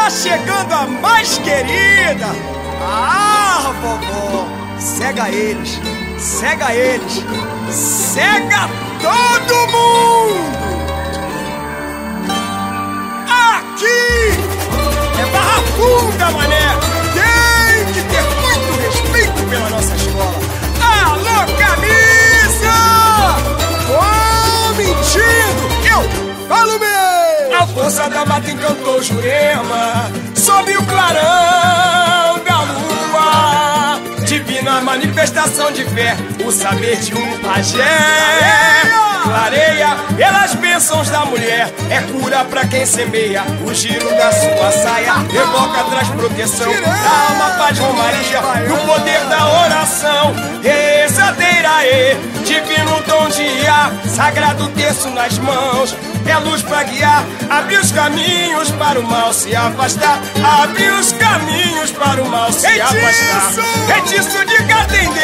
Tá chegando a mais querida. Ah, vovó, cega eles, cega eles, cega todo mundo. Aqui mesmo! A força da mata encantou Jurema, sob o clarão da lua. Divina manifestação de fé, o saber de um pajé. Clareia pelas bênçãos da mulher, é cura pra quem semeia. O giro da sua saia evoca, traz proteção. Da alma, paz, romaria, no poder da oração. E divino dom de Iá, sagrado terço nas mãos. É luz pra guiar, abre os caminhos para o mal se afastar. Abre os caminhos para o mal se afastar. Feitiço de Catendê,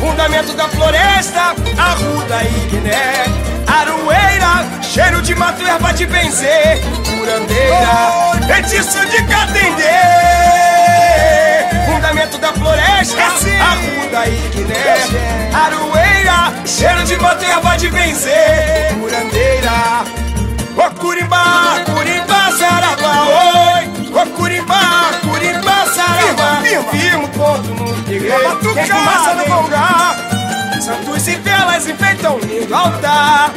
fundamento da floresta, arruda e guiné. Aroeira, cheiro de mato, erva de benzer. Curandeira, feitiço de Catendê, benzer. Curandeira, Ô Curimbá, Curimbá, Saravá, oi! Ô Curimbá, Curimbá, Saravá, firma o ponto no terreiro, tem fumaça no congá. Santos e velas enfeitam lindo altar.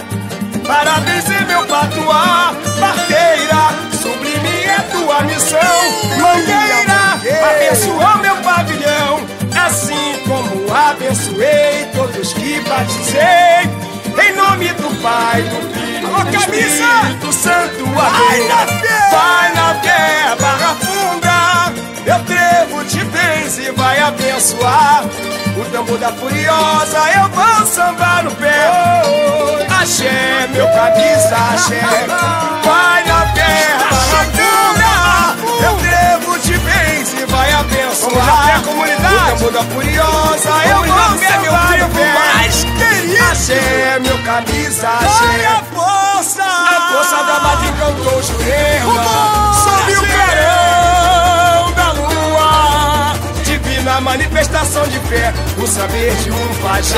Parabéns e meu patuá, parteira, sublime é tua missão. Mangueira, abençoa meu pavilhão, assim como abençoei todos que batizei. Pai, do Filho do Espírito Santo, amém. Vai na fé, barra funda, eu trevo te benze e vai abençoar. O tambor da furiosa, eu vou sambar no pé. Axé, meu camisa, axé. Vai na fé, barra funda, eu trevo te benze e vai abençoar. Vamos na fé, comunidade. O tambor da furiosa, eu manifestação de fé. O saber de um pajé.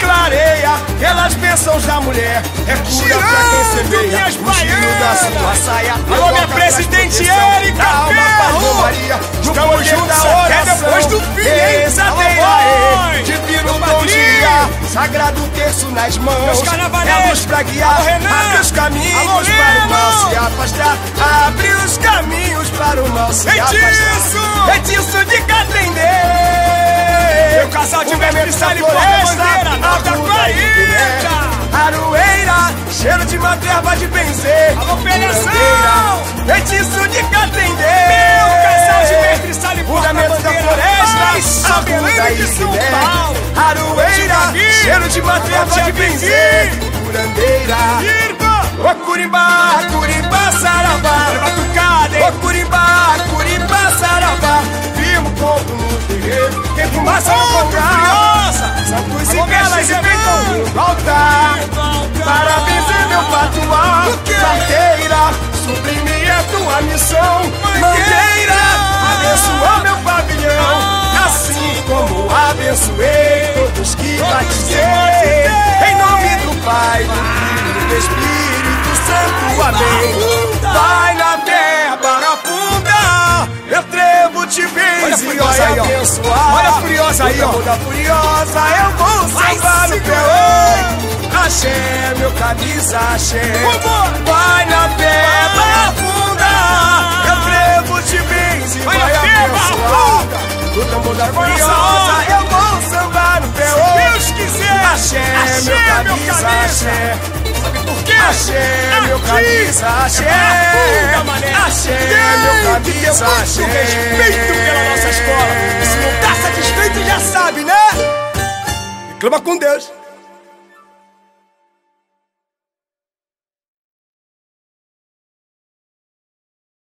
Clareia pelas bênçãos da mulher. É cura pra quem semeia. O giro da sua saia. Alô, minha presidente Erika Ferro. Maria. Estamos juntos até depois do fim, hein? Divino bom dia. Sagrado terço nas mãos. É luz pra guiar. Abre os caminhos para o mal se afastar. Abre os caminhos para o mal se afastar. Feitiço de Catendê. Meu casal de mestre sai por bandeira. Nota 40. Aroeira, cheiro de materva de benzer. Alô, Peneção! Feitiço de Catendê. Meu casal de mestre sai por Fundamento da floresta, abuda e guiné. Aroeira, cheiro de materva de benzer. Curandeira. Ô Curimbá, Curimbá, Saravá. Ô Curimbá, Curimbá, Saravá. Firma o ponto no terreiro. Quem fumaça no congá. Santos e velas enfeitam o altar. Parabéns é meu patuá. Parteira, sublime é tua missão. Mangueira, abençoa meu pavilhão. Assim como abençoei todos que batizei. Santo, amém. Vai na terra, funda. Eu trevo te benze e abençoar. Olha a furiosa aí, ó. da furiosa, eu vou salvar no pé. Oi. Axé, meu camisa, axé. Vai na barra funda. Eu trevo te benze e vai abençoar. No tambor da furiosa, eu vou sambar no pé. Se Deus quiser. Axé, meu camisa, axé. Sabe por quê? Axé, meu camisa, axé. Axé, meu camisa, axé. respeito pela nossa escola. Se não tá satisfeito, já sabe, né? Reclama com Deus.